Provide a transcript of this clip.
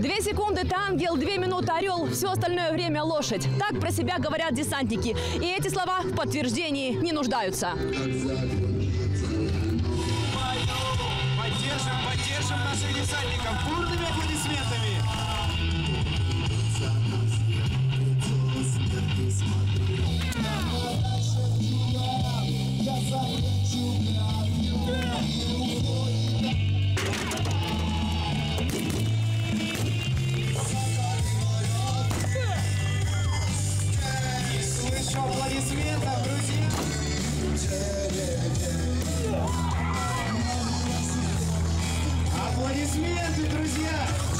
Две секунды – ты ангел, две минуты – орел, все остальное время – лошадь. Так про себя говорят десантники. И эти слова в подтверждении не нуждаются. Поддержим, поддержим наших десантников бурными аплодисментами. Смотри. еще аплодисментов, друзья. Аплодисменты, друзья.